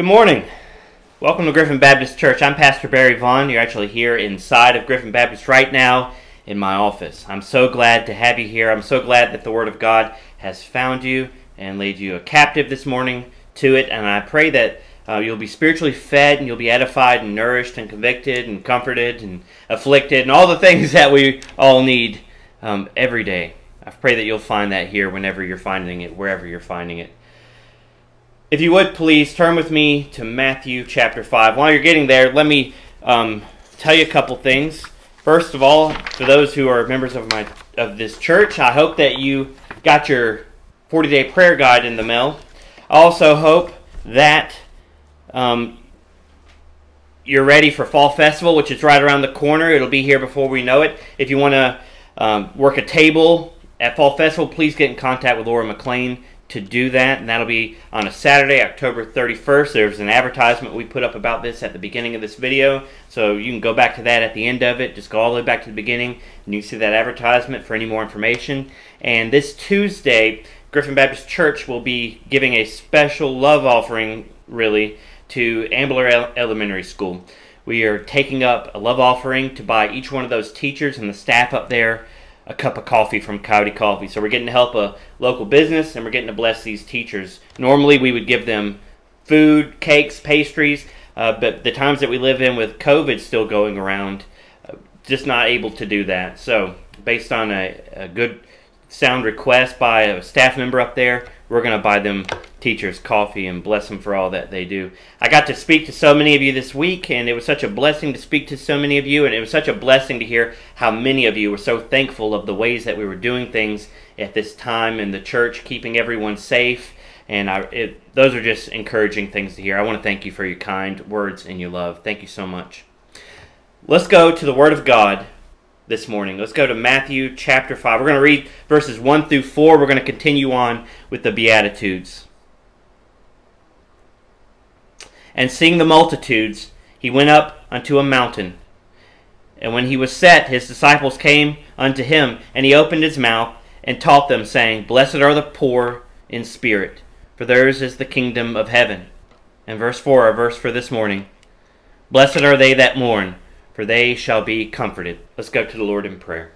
Good morning. Welcome to Griffin Baptist Church. I'm Pastor Barry Vaughn. You're actually here inside of Griffin Baptist right now in my office. I'm so glad to have you here. I'm so glad that the Word of God has found you and laid you a captive this morning to it. And I pray that uh, you'll be spiritually fed and you'll be edified and nourished and convicted and comforted and afflicted and all the things that we all need um, every day. I pray that you'll find that here whenever you're finding it, wherever you're finding it. If you would please turn with me to Matthew chapter 5. While you're getting there, let me um, tell you a couple things. First of all, for those who are members of my of this church, I hope that you got your 40-day prayer guide in the mail. I also hope that um, you're ready for Fall Festival, which is right around the corner. It'll be here before we know it. If you want to um, work a table at Fall Festival, please get in contact with Laura McLean to do that, and that'll be on a Saturday, October 31st. There's an advertisement we put up about this at the beginning of this video, so you can go back to that at the end of it. Just go all the way back to the beginning, and you can see that advertisement for any more information. And this Tuesday, Griffin Baptist Church will be giving a special love offering, really, to Ambler Elementary School. We are taking up a love offering to buy each one of those teachers and the staff up there a cup of coffee from Coyote Coffee. So we're getting to help a local business and we're getting to bless these teachers. Normally we would give them food, cakes, pastries, uh, but the times that we live in with COVID still going around, uh, just not able to do that. So based on a, a good sound request by a staff member up there, we're going to buy them teachers coffee and bless them for all that they do. I got to speak to so many of you this week, and it was such a blessing to speak to so many of you, and it was such a blessing to hear how many of you were so thankful of the ways that we were doing things at this time in the church, keeping everyone safe. And I, it, those are just encouraging things to hear. I want to thank you for your kind words and your love. Thank you so much. Let's go to the Word of God this morning. Let's go to Matthew chapter 5. We're going to read verses 1 through 4. We're going to continue on with the Beatitudes. And seeing the multitudes, he went up unto a mountain. And when he was set, his disciples came unto him, and he opened his mouth and taught them, saying, Blessed are the poor in spirit, for theirs is the kingdom of heaven. And verse 4, our verse for this morning Blessed are they that mourn for they shall be comforted. Let's go to the Lord in prayer.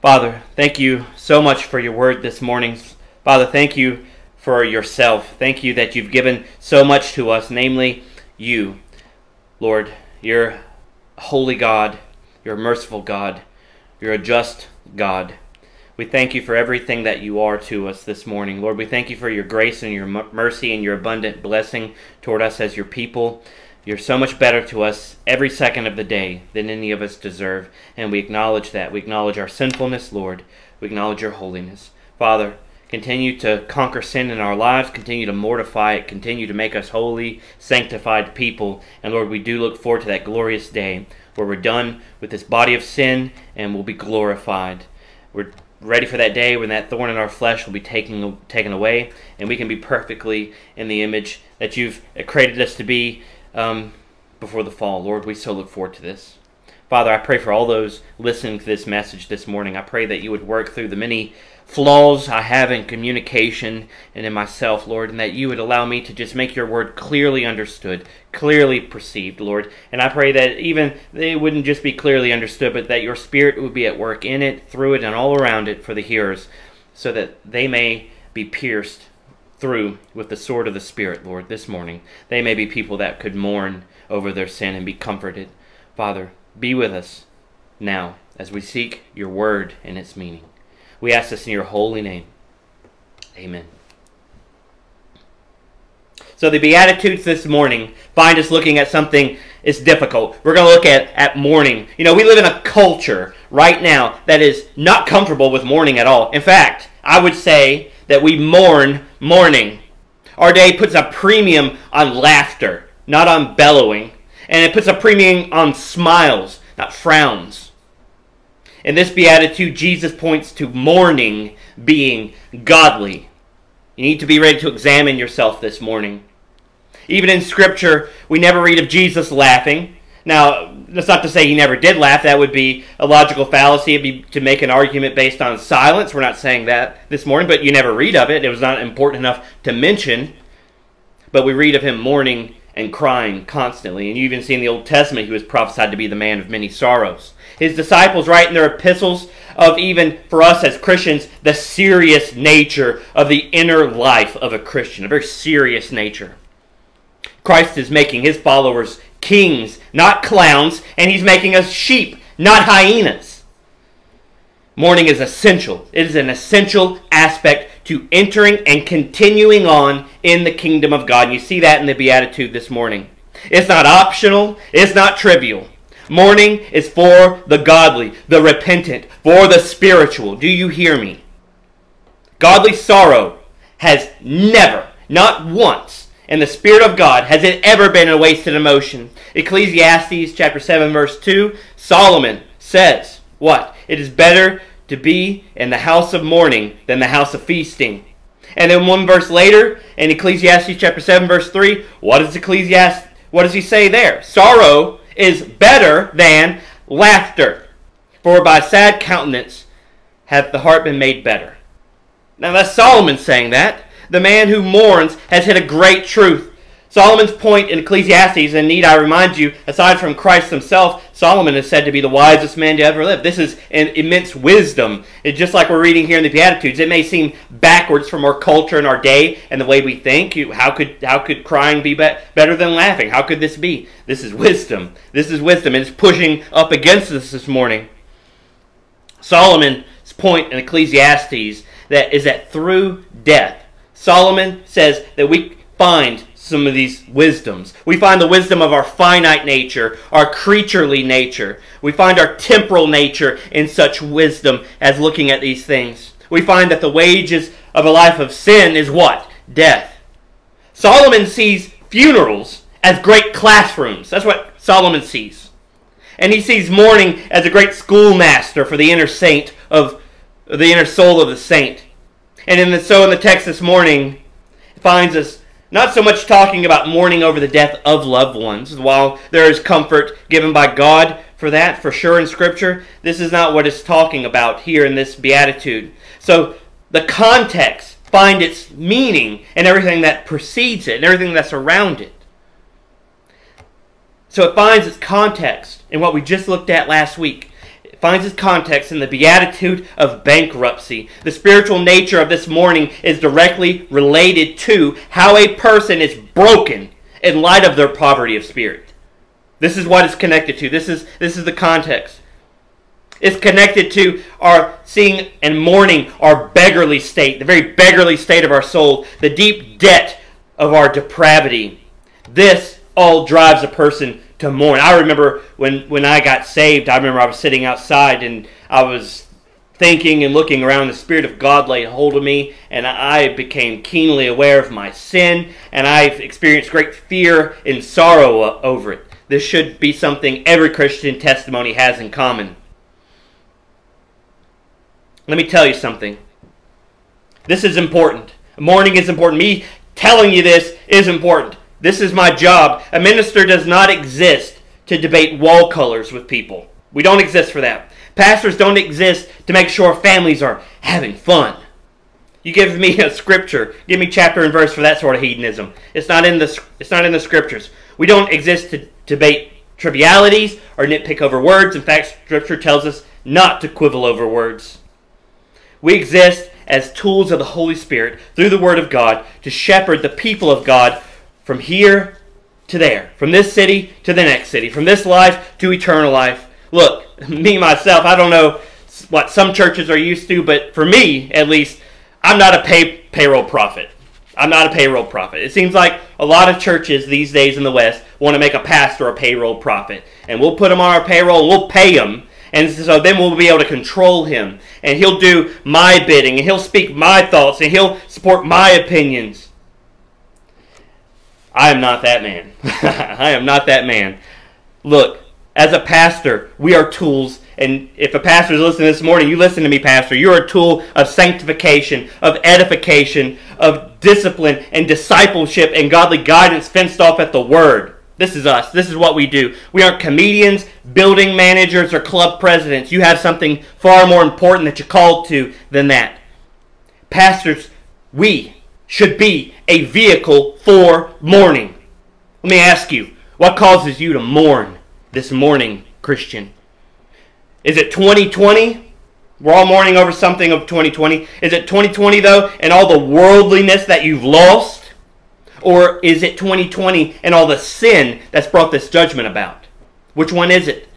Father, thank you so much for your word this morning. Father, thank you for yourself. Thank you that you've given so much to us, namely you. Lord, you're holy God, you're merciful God, you're a just God. We thank you for everything that you are to us this morning. Lord, we thank you for your grace and your mercy and your abundant blessing toward us as your people. You're so much better to us every second of the day than any of us deserve, and we acknowledge that. We acknowledge our sinfulness, Lord. We acknowledge your holiness. Father, continue to conquer sin in our lives, continue to mortify it, continue to make us holy, sanctified people. And Lord, we do look forward to that glorious day where we're done with this body of sin and will be glorified. We're ready for that day when that thorn in our flesh will be taken taken away, and we can be perfectly in the image that you've created us to be um, before the fall. Lord, we so look forward to this. Father, I pray for all those listening to this message this morning. I pray that you would work through the many flaws I have in communication and in myself, Lord, and that you would allow me to just make your word clearly understood, clearly perceived, Lord. And I pray that even they wouldn't just be clearly understood, but that your spirit would be at work in it, through it, and all around it for the hearers, so that they may be pierced through with the sword of the Spirit, Lord, this morning. They may be people that could mourn over their sin and be comforted. Father, be with us now as we seek your word and its meaning. We ask this in your holy name. Amen. So the Beatitudes this morning find us looking at something is difficult. We're going to look at, at mourning. You know, we live in a culture right now that is not comfortable with mourning at all. In fact, I would say that we mourn mourning. Our day puts a premium on laughter, not on bellowing. And it puts a premium on smiles, not frowns. In this beatitude, Jesus points to mourning being godly. You need to be ready to examine yourself this morning. Even in Scripture, we never read of Jesus laughing. Now, that's not to say he never did laugh. That would be a logical fallacy. It'd be to make an argument based on silence. We're not saying that this morning, but you never read of it. It was not important enough to mention. But we read of him mourning and crying constantly. And you even see in the Old Testament he was prophesied to be the man of many sorrows. His disciples write in their epistles of even for us as Christians the serious nature of the inner life of a Christian, a very serious nature. Christ is making his followers kings, not clowns, and he's making us sheep, not hyenas. Mourning is essential. It is an essential aspect to entering and continuing on in the kingdom of God. And you see that in the Beatitude this morning. It's not optional, it's not trivial. Mourning is for the godly, the repentant, for the spiritual. Do you hear me? Godly sorrow has never, not once, in the Spirit of God has it ever been a wasted emotion. Ecclesiastes chapter 7 verse 2, Solomon says, what? It is better to be in the house of mourning than the house of feasting. And then one verse later, in Ecclesiastes chapter 7 verse 3, what does Ecclesiastes what does he say there? Sorrow is better than laughter. For by sad countenance hath the heart been made better. Now that's Solomon saying that the man who mourns has hit a great truth. Solomon's point in Ecclesiastes, and need I remind you, aside from Christ himself, Solomon is said to be the wisest man to ever live. This is an immense wisdom. It's just like we're reading here in the Beatitudes. It may seem backwards from our culture and our day and the way we think. How could how could crying be, be better than laughing? How could this be? This is wisdom. This is wisdom. And it's pushing up against us this morning. Solomon's point in Ecclesiastes that is that through death Solomon says that we find some of these wisdoms. We find the wisdom of our finite nature, our creaturely nature. We find our temporal nature in such wisdom as looking at these things. We find that the wages of a life of sin is what? Death. Solomon sees funerals as great classrooms. That's what Solomon sees. And he sees mourning as a great schoolmaster for the inner saint of the inner soul of the saint. And in the, so in the text this morning, finds us not so much talking about mourning over the death of loved ones, while there is comfort given by God for that, for sure in Scripture, this is not what it's talking about here in this beatitude. So the context find its meaning in everything that precedes it and everything that's around it. So it finds its context in what we just looked at last week finds its context in the beatitude of bankruptcy. The spiritual nature of this mourning is directly related to how a person is broken in light of their poverty of spirit. This is what it's connected to. This is this is the context. It's connected to our seeing and mourning our beggarly state, the very beggarly state of our soul, the deep debt of our depravity. This all drives a person to mourn. I remember when when I got saved. I remember I was sitting outside and I was thinking and looking around. The Spirit of God laid hold of me, and I became keenly aware of my sin, and I've experienced great fear and sorrow over it. This should be something every Christian testimony has in common. Let me tell you something. This is important. Mourning is important. Me telling you this is important. This is my job. A minister does not exist to debate wall colors with people. We don't exist for that. Pastors don't exist to make sure families are having fun. You give me a scripture, give me chapter and verse for that sort of hedonism. It's not in the it's not in the scriptures. We don't exist to debate trivialities or nitpick over words. In fact, scripture tells us not to quibble over words. We exist as tools of the Holy Spirit through the word of God to shepherd the people of God from here to there, from this city to the next city, from this life to eternal life. Look, me myself, I don't know what some churches are used to, but for me, at least, I'm not a pay, payroll prophet. I'm not a payroll prophet. It seems like a lot of churches these days in the West want to make a pastor a payroll prophet. And we'll put him on our payroll we'll pay him. And so then we'll be able to control him. And he'll do my bidding. And he'll speak my thoughts. And he'll support my opinions. I am not that man. I am not that man. Look, as a pastor, we are tools. And if a pastor is listening this morning, you listen to me, Pastor. You're a tool of sanctification, of edification, of discipline and discipleship and godly guidance fenced off at the Word. This is us. This is what we do. We aren't comedians, building managers, or club presidents. You have something far more important that you're called to than that. Pastors, we should be a vehicle for mourning. Let me ask you, what causes you to mourn this morning, Christian? Is it 2020? We're all mourning over something of 2020. Is it 2020 though, and all the worldliness that you've lost? Or is it 2020 and all the sin that's brought this judgment about? Which one is it?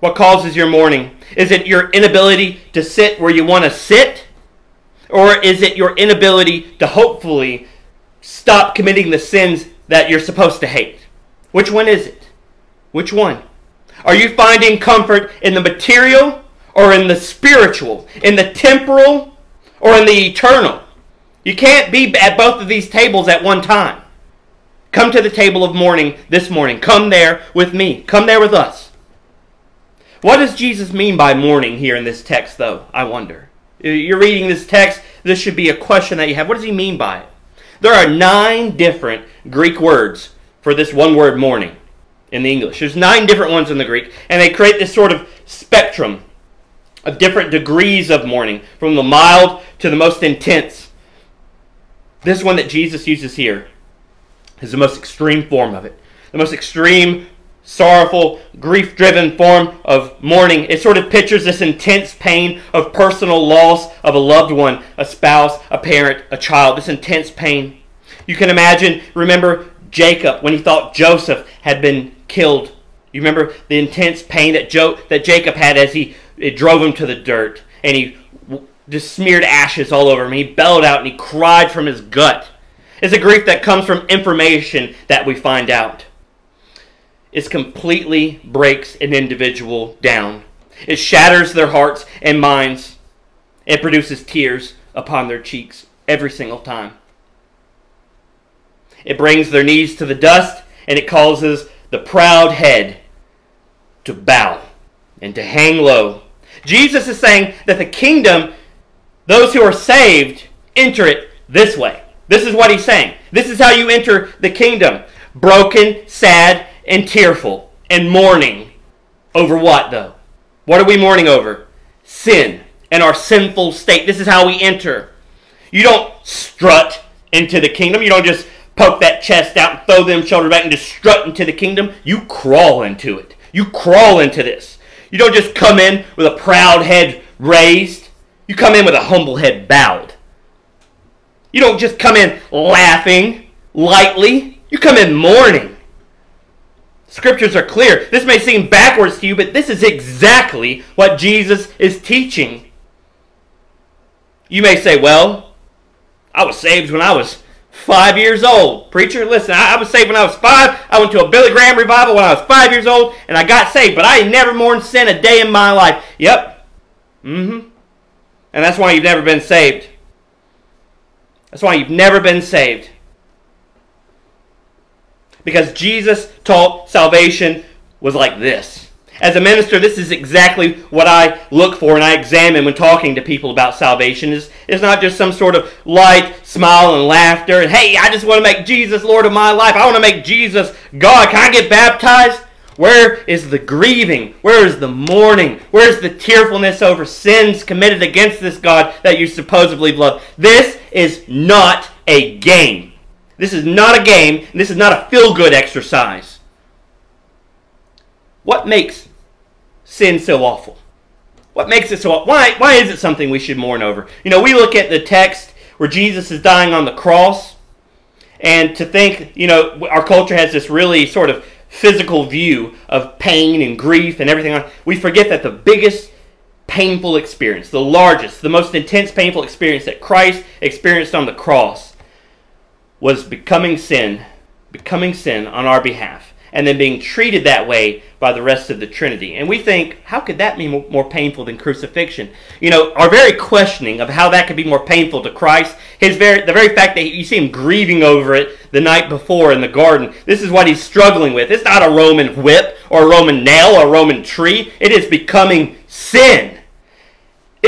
What causes your mourning? Is it your inability to sit where you want to sit? Or is it your inability to hopefully stop committing the sins that you're supposed to hate? Which one is it? Which one? Are you finding comfort in the material or in the spiritual, in the temporal or in the eternal? You can't be at both of these tables at one time. Come to the table of mourning this morning. Come there with me. Come there with us. What does Jesus mean by mourning here in this text, though? I wonder. You're reading this text, this should be a question that you have. What does he mean by it? There are nine different Greek words for this one word mourning in the English. There's nine different ones in the Greek, and they create this sort of spectrum of different degrees of mourning, from the mild to the most intense. This one that Jesus uses here is the most extreme form of it. The most extreme, sorrowful, grief driven form of mourning. It sort of pictures this intense pain of personal loss of a loved one, a spouse, a parent, a child. This intense pain. You can imagine, remember Jacob when he thought Joseph had been killed. You remember the intense pain that, jo- that Jacob had as he it drove him to the dirt and he just smeared ashes all over him. He bellowed out and he cried from his gut. It's a grief that comes from information that we find out. It completely breaks an individual down. It shatters their hearts and minds. It produces tears upon their cheeks every single time. It brings their knees to the dust and it causes the proud head to bow and to hang low. Jesus is saying that the kingdom those who are saved enter it this way. This is what he's saying. This is how you enter the kingdom broken, sad, and tearful, and mourning. Over what, though? What are we mourning over? Sin and our sinful state. This is how we enter. You don't strut into the kingdom. You don't just poke that chest out and throw them shoulders back and just strut into the kingdom. You crawl into it. You crawl into this. You don't just come in with a proud head raised. You come in with a humble head bowed. You don't just come in laughing lightly. You come in mourning. Scriptures are clear. This may seem backwards to you, but this is exactly what Jesus is teaching. You may say, well, I was saved when I was five years old. Preacher, listen, I, was saved when I was five. I went to a Billy Graham revival when I was five years old, and I got saved, but I never mourned sin a day in my life. Yep. Mm hmm. And that's why you've never been saved. That's why you've never been saved. Because Jesus taught salvation was like this. As a minister, this is exactly what I look for and I examine when talking to people about salvation. Is it's not just some sort of light smile and laughter and hey, I just want to make Jesus Lord of my life. I want to make Jesus God. Can I get baptized? Where is the grieving? Where is the mourning? Where is the tearfulness over sins committed against this God that you supposedly love? This is not a game. This is not a game. this is not a feel good exercise. What makes sin so awful? What makes it so why why is it something we should mourn over? You know, we look at the text where Jesus is dying on the cross and to think, you know, our culture has this really sort of physical view of pain and grief and everything, we forget that the biggest painful experience, the largest, the most intense painful experience that Christ experienced on the cross was becoming sin, becoming sin on our behalf and then being treated that way by the rest of the Trinity. And we think, how could that be more painful than crucifixion? You know, our very questioning of how that could be more painful to Christ, his very the very fact that you see him grieving over it the night before in the garden, this is what he's struggling with. It's not a Roman whip or a Roman nail or a Roman tree. It is becoming sin.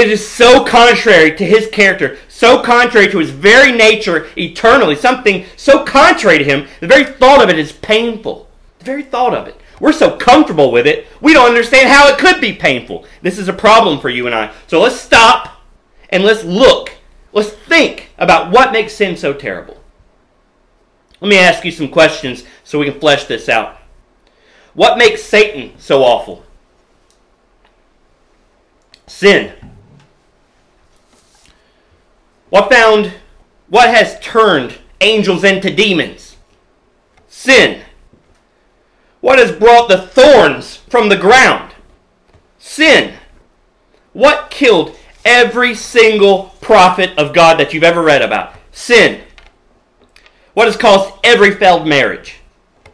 It is so contrary to his character, so contrary to his very nature eternally, something so contrary to him, the very thought of it is painful. The very thought of it. We're so comfortable with it, we don't understand how it could be painful. This is a problem for you and I. So let's stop and let's look. Let's think about what makes sin so terrible. Let me ask you some questions so we can flesh this out. What makes Satan so awful? Sin. What found what has turned angels into demons? Sin. What has brought the thorns from the ground? Sin. What killed every single prophet of God that you've ever read about? Sin. What has caused every failed marriage?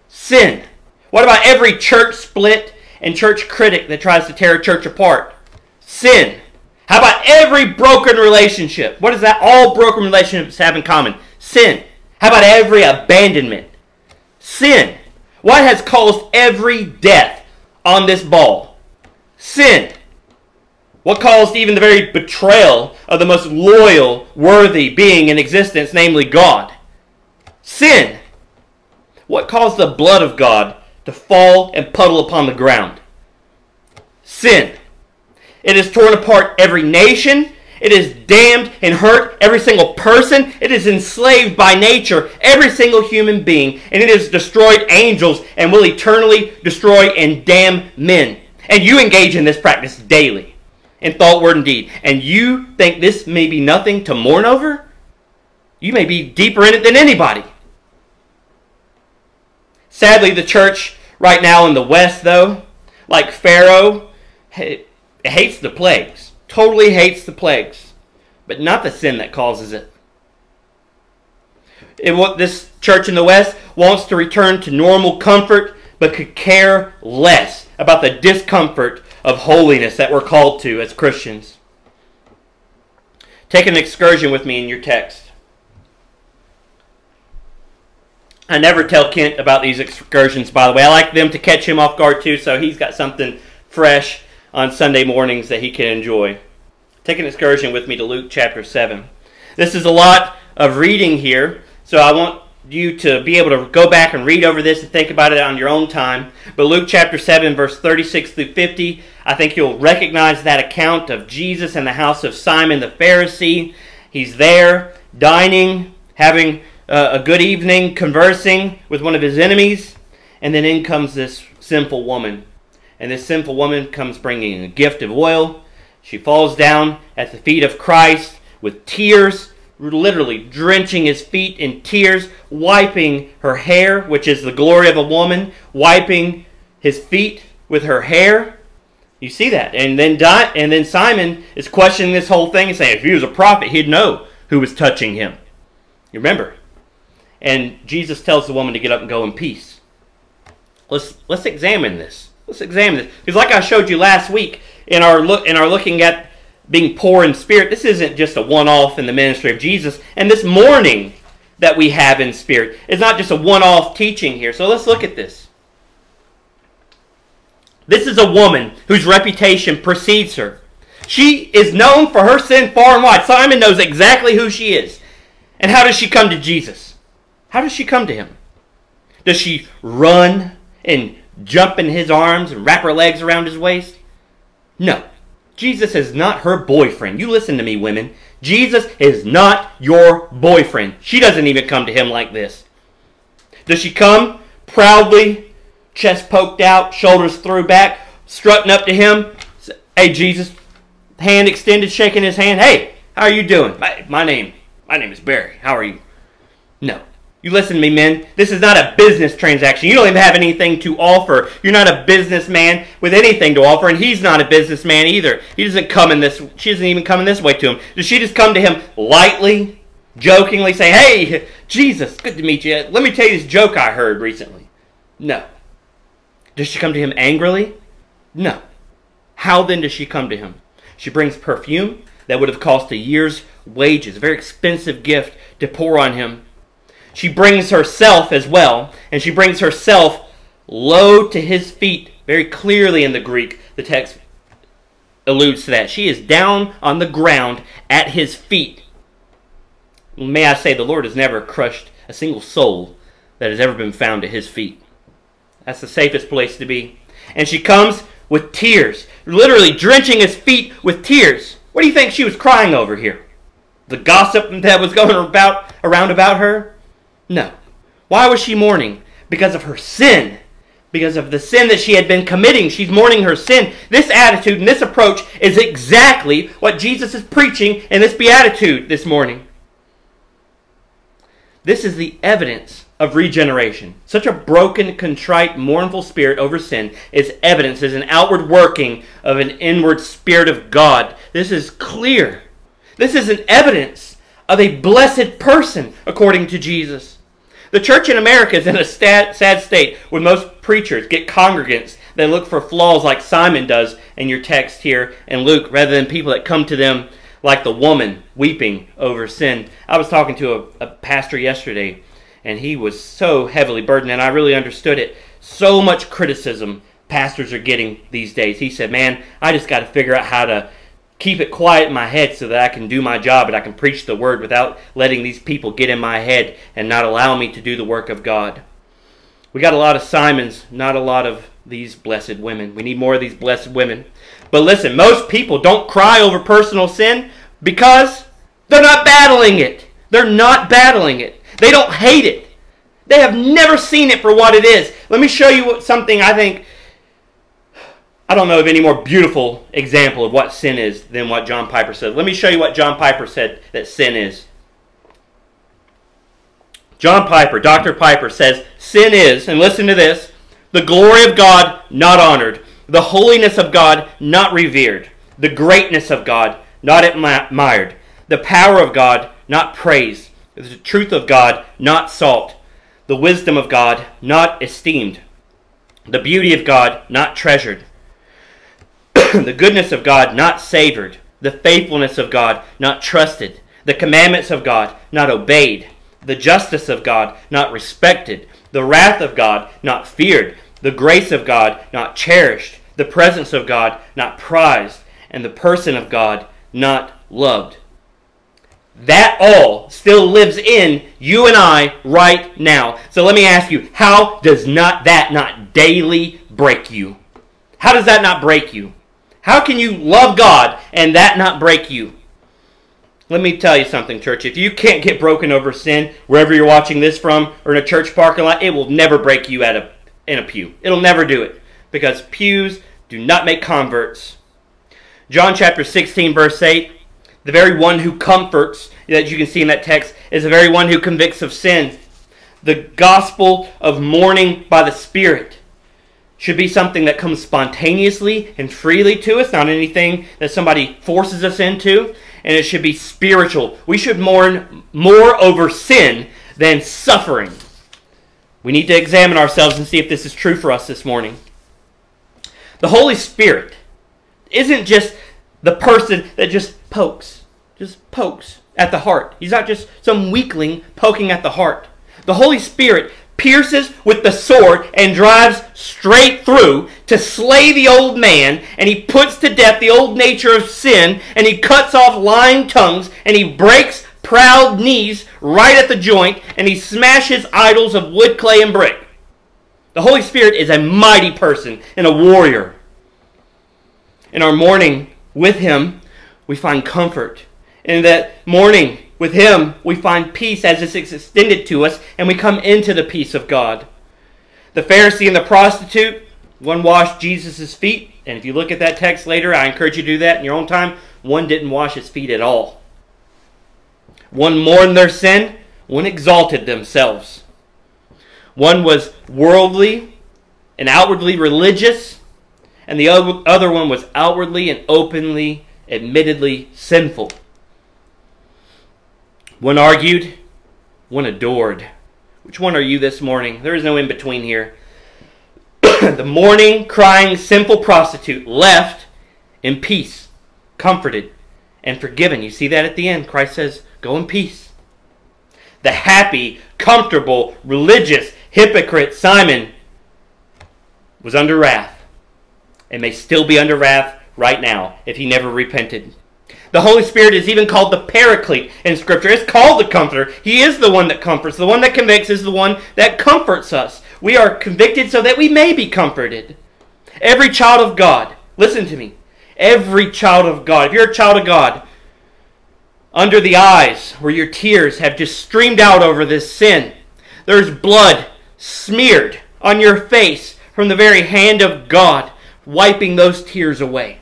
Sin. What about every church split and church critic that tries to tear a church apart? Sin. How about every broken relationship? What does that all broken relationships have in common? Sin. How about every abandonment? Sin. What has caused every death on this ball? Sin. What caused even the very betrayal of the most loyal, worthy being in existence, namely God? Sin. What caused the blood of God to fall and puddle upon the ground? Sin. It has torn apart every nation, it has damned and hurt every single person. It is enslaved by nature every single human being. And it has destroyed angels and will eternally destroy and damn men. And you engage in this practice daily in thought, word, and deed. And you think this may be nothing to mourn over? You may be deeper in it than anybody. Sadly, the church right now in the West, though, like Pharaoh, hates the plagues totally hates the plagues, but not the sin that causes it. it what this church in the West wants to return to normal comfort, but could care less about the discomfort of holiness that we're called to as Christians. Take an excursion with me in your text. I never tell Kent about these excursions, by the way. I like them to catch him off guard too, so he's got something fresh on Sunday mornings that he can enjoy. Take an excursion with me to Luke chapter 7. This is a lot of reading here, so I want you to be able to go back and read over this and think about it on your own time. But Luke chapter 7, verse 36 through 50, I think you'll recognize that account of Jesus in the house of Simon the Pharisee. He's there, dining, having uh, a good evening, conversing with one of his enemies, and then in comes this sinful woman and this sinful woman comes bringing a gift of oil. She falls down at the feet of Christ with tears, literally drenching his feet in tears, wiping her hair, which is the glory of a woman, wiping his feet with her hair. You see that. And then and then Simon is questioning this whole thing and saying if he was a prophet, he'd know who was touching him. You remember? And Jesus tells the woman to get up and go in peace. Let's let's examine this. Let's examine this. Because like I showed you last week in our look in our looking at being poor in spirit, this isn't just a one-off in the ministry of Jesus. And this mourning that we have in spirit is not just a one-off teaching here. So let's look at this. This is a woman whose reputation precedes her. She is known for her sin far and wide. Simon knows exactly who she is. And how does she come to Jesus? How does she come to him? Does she run and jump in his arms and wrap her legs around his waist? No. Jesus is not her boyfriend. You listen to me, women. Jesus is not your boyfriend. She doesn't even come to him like this. Does she come proudly, chest poked out, shoulders through back, strutting up to him? Hey, Jesus, hand extended, shaking his hand. Hey, how are you doing? My, my name, my name is Barry. How are you? No. You listen to me, men. This is not a business transaction. You don't even have anything to offer. You're not a businessman with anything to offer, and he's not a businessman either. He doesn't come in this. She doesn't even come in this way to him. Does she just come to him lightly, jokingly, say, "Hey, Jesus, good to meet you. Let me tell you this joke I heard recently." No. Does she come to him angrily? No. How then does she come to him? She brings perfume that would have cost a year's wages, a very expensive gift to pour on him she brings herself as well, and she brings herself low to his feet. Very clearly in the Greek, the text alludes to that. She is down on the ground at his feet. May I say, the Lord has never crushed a single soul that has ever been found at his feet. That's the safest place to be. And she comes with tears, literally drenching his feet with tears. What do you think she was crying over here? The gossip that was going about around about her? No. Why was she mourning? Because of her sin. Because of the sin that she had been committing. She's mourning her sin. This attitude and this approach is exactly what Jesus is preaching in this beatitude this morning. This is the evidence of regeneration. Such a broken, contrite, mournful spirit over sin is evidence, is an outward working of an inward spirit of God. This is clear. This is an evidence of a blessed person, according to Jesus. The church in America is in a sad, sad state where most preachers get congregants that look for flaws like Simon does in your text here in Luke, rather than people that come to them like the woman weeping over sin. I was talking to a, a pastor yesterday and he was so heavily burdened, and I really understood it. So much criticism pastors are getting these days. He said, Man, I just got to figure out how to keep it quiet in my head so that I can do my job and I can preach the word without letting these people get in my head and not allow me to do the work of God. We got a lot of Simons, not a lot of these blessed women. We need more of these blessed women. But listen, most people don't cry over personal sin because they're not battling it. They're not battling it. They don't hate it. They have never seen it for what it is. Let me show you something I think, I don't know of any more beautiful example of what sin is than what John Piper said. Let me show you what John Piper said that sin is. John Piper, Dr. Piper says, Sin is, and listen to this, the glory of God not honored, the holiness of God not revered, the greatness of God not admired, the power of God not praised, the truth of God, not sought, the wisdom of God, not esteemed, the beauty of God, not treasured, the goodness of God, not savored, the faithfulness of God, not trusted, the commandments of God, not obeyed, the justice of God, not respected, the wrath of God, not feared, the grace of God, not cherished, the presence of God, not prized, and the person of God, not loved that all still lives in you and I right now. So let me ask you, how does not that not daily break you? How does that not break you? How can you love God and that not break you? Let me tell you something, church. If you can't get broken over sin, wherever you're watching this from, or in a church parking lot, it will never break you out of in a pew. It'll never do it. Because pews do not make converts. John chapter 16, verse 8 the very one who comforts, that you can see in that text, is the very one who convicts of sin. The gospel of mourning by the Spirit should be something that comes spontaneously and freely to us, not anything that somebody forces us into. And it should be spiritual. We should mourn more over sin than suffering. We need to examine ourselves and see if this is true for us this morning. The Holy Spirit isn't just the person that just pokes, just pokes at the heart. He's not just some weakling poking at the heart. The Holy Spirit pierces with the sword and drives straight through to slay the old man, and he puts to death the old nature of sin, and he cuts off lying tongues, and he breaks proud knees right at the joint, and he smashes idols of wood, clay, and brick. The Holy Spirit is a mighty person and a warrior. In our mourning with him, we find comfort. In that mourning with Him, we find peace as it's extended to us, and we come into the peace of God. The Pharisee and the prostitute, one washed Jesus' feet, and if you look at that text later, I encourage you to do that in your own time. One didn't wash his feet at all. One mourned their sin, one exalted themselves. One was worldly and outwardly religious, and the other one was outwardly and openly admittedly sinful. One argued, one adored. Which one are you this morning? There is no in between here. the mourning, crying, sinful prostitute left in peace, comforted, and forgiven. You see that at the end. Christ says, Go in peace. The happy, comfortable, religious hypocrite Simon was under wrath and may still be under wrath right now if he never repented. The Holy Spirit is even called the Paraclete in Scripture. It's called the Comforter. He is the one that comforts. The one that convicts is the one that comforts us. We are convicted so that we may be comforted. Every child of God, listen to me. Every child of God, if you're a child of God, under the eyes where your tears have just streamed out over this sin, there's blood smeared on your face from the very hand of God, wiping those tears away.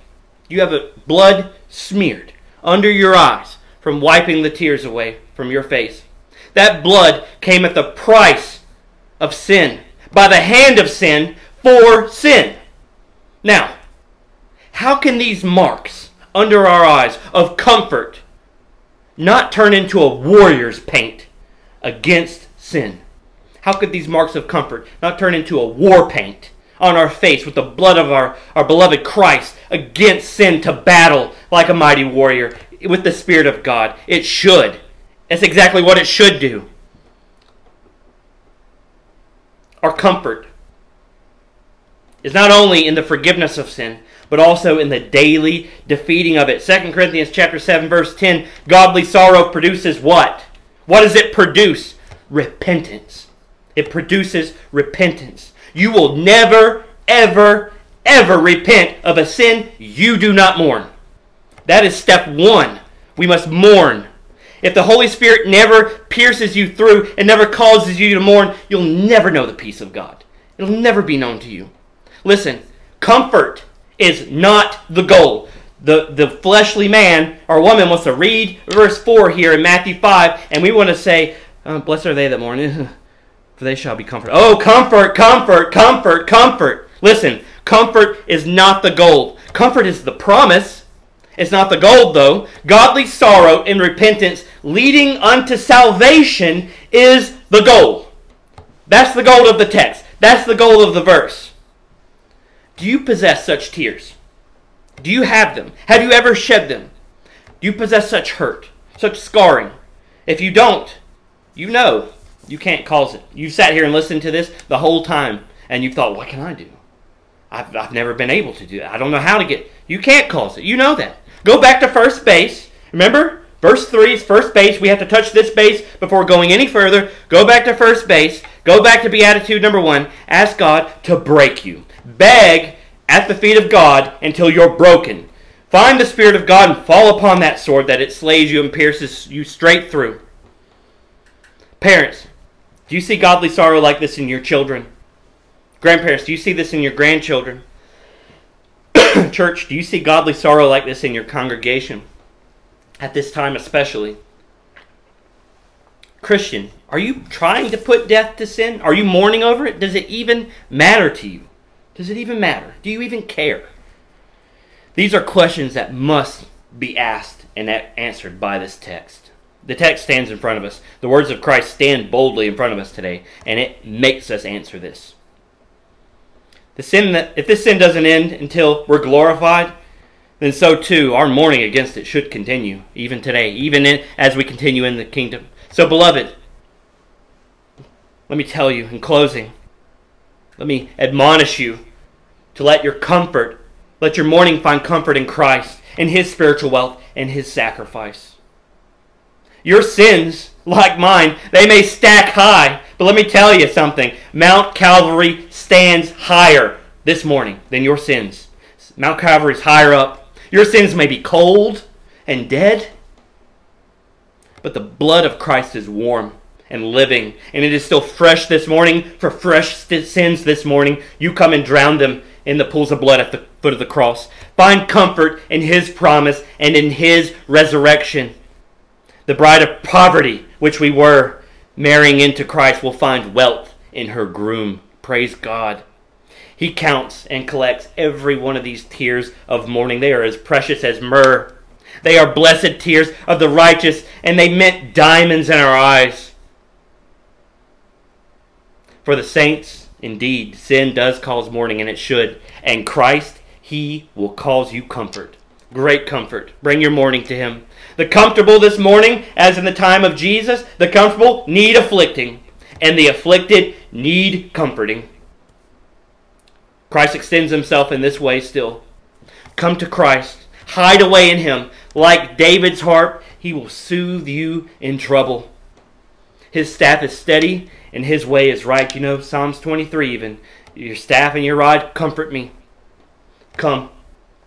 You have a blood smeared under your eyes from wiping the tears away from your face. That blood came at the price of sin, by the hand of sin, for sin. Now, how can these marks under our eyes of comfort not turn into a warrior's paint against sin? How could these marks of comfort not turn into a war paint on our face with the blood of our, our beloved Christ against sin to battle like a mighty warrior with the Spirit of God. It should. That's exactly what it should do. Our comfort is not only in the forgiveness of sin, but also in the daily defeating of it. 2 Corinthians chapter 7 verse 10, godly sorrow produces what? What does it produce? Repentance. It produces repentance. You will never ever ever repent of a sin you do not mourn. That is step 1. We must mourn. If the Holy Spirit never pierces you through and never causes you to mourn, you'll never know the peace of God. It'll never be known to you. Listen, comfort is not the goal. The, the fleshly man or woman wants to read verse 4 here in Matthew 5, and we want to say, oh, Blessed are they that mourn, for they shall be comforted. Oh, comfort, comfort, comfort, comfort. Listen, comfort is not the goal. Comfort is the promise. It's not the goal, though. Godly sorrow and repentance leading unto salvation is the goal. That's the goal of the text. That's the goal of the verse. Do you possess such tears? Do you have them? Have you ever shed them? Do you possess such hurt, such scarring? If you don't, you know you can't cause it. You've sat here and listened to this the whole time, and you've thought, what can I do? I've, I've never been able to do that. I don't know how to get. You can't cause it. You know that. Go back to first base. Remember? Verse 3 is first base. We have to touch this base before going any further. Go back to first base. Go back to beatitude number 1. Ask God to break you. Beg at the feet of God until you're broken. Find the Spirit of God and fall upon that sword that it slays you and pierces you straight through. Parents, do you see godly sorrow like this in your children? Grandparents, do you see this in your grandchildren? Church, do you see godly sorrow like this in your congregation? At this time, especially. Christian, are you trying to put death to sin? Are you mourning over it? Does it even matter to you? Does it even matter? Do you even care? These are questions that must be asked and answered by this text. The text stands in front of us. The words of Christ stand boldly in front of us today, and it makes us answer this. The sin that if this sin doesn't end until we're glorified, then so too our mourning against it should continue even today, even in, as we continue in the kingdom. So, beloved, let me tell you in closing, let me admonish you to let your comfort, let your mourning find comfort in Christ, in His spiritual wealth, and His sacrifice. Your sins, like mine, they may stack high, but let me tell you something. Mount Calvary stands higher this morning than your sins. Mount Calvary is higher up. Your sins may be cold and dead, but the blood of Christ is warm and living, and it is still fresh this morning for fresh sins this morning. You come and drown them in the pools of blood at the foot of the cross. Find comfort in His promise and in His resurrection. The bride of poverty, which we were, marrying into Christ, will find wealth in her groom. Praise God. He counts and collects every one of these tears of mourning. They are as precious as myrrh. They are blessed tears of the righteous, and they mint diamonds in our eyes. For the saints, indeed, sin does cause mourning, and it should. And Christ, He will cause you comfort. Great comfort. Bring your mourning to Him. The comfortable this morning, as in the time of Jesus, the comfortable need afflicting, and the afflicted need comforting. Christ extends himself in this way still. Come to Christ. Hide away in him. Like David's harp, he will soothe you in trouble. His staff is steady and his way is right. You know, Psalms 23 even. Your staff and your rod comfort me. Come.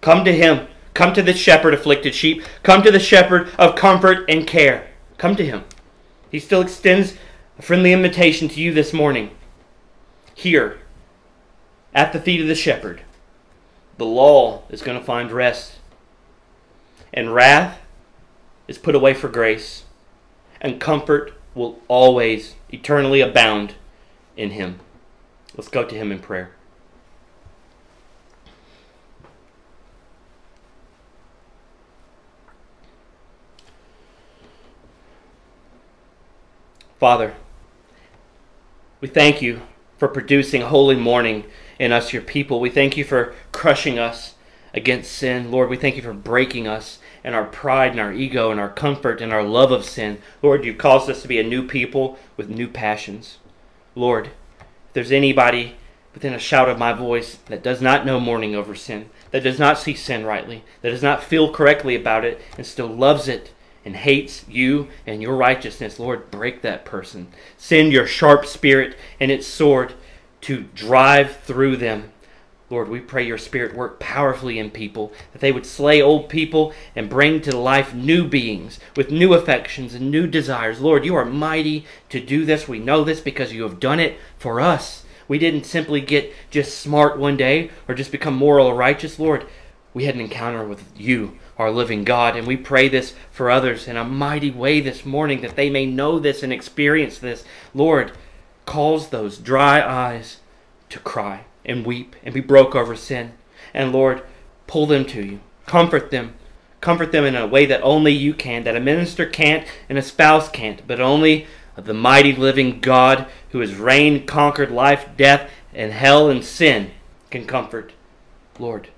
Come to him. Come to the shepherd, afflicted sheep. Come to the shepherd of comfort and care. Come to him. He still extends a friendly invitation to you this morning. Here, at the feet of the shepherd, the law is going to find rest. And wrath is put away for grace. And comfort will always, eternally abound in him. Let's go to him in prayer. Father, we thank you for producing holy mourning in us, your people. We thank you for crushing us against sin. Lord, we thank you for breaking us and our pride and our ego and our comfort and our love of sin. Lord, you've caused us to be a new people with new passions. Lord, if there's anybody within a shout of my voice that does not know mourning over sin, that does not see sin rightly, that does not feel correctly about it, and still loves it and hates you and your righteousness, Lord, break that person. Send your sharp spirit and its sword to drive through them. Lord, we pray your spirit work powerfully in people, that they would slay old people and bring to life new beings with new affections and new desires. Lord, you are mighty to do this. We know this because you have done it for us. We didn't simply get just smart one day or just become moral or righteous. Lord, we had an encounter with you our living God. And we pray this for others in a mighty way this morning that they may know this and experience this. Lord, cause those dry eyes to cry and weep and be broke over sin. And Lord, pull them to you. Comfort them. Comfort them in a way that only you can, that a minister can't and a spouse can't, but only the mighty living God who has reigned, conquered life, death, and hell and sin can comfort. Lord,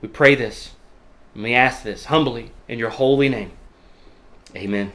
we pray this and we ask this humbly in your holy name. Amen.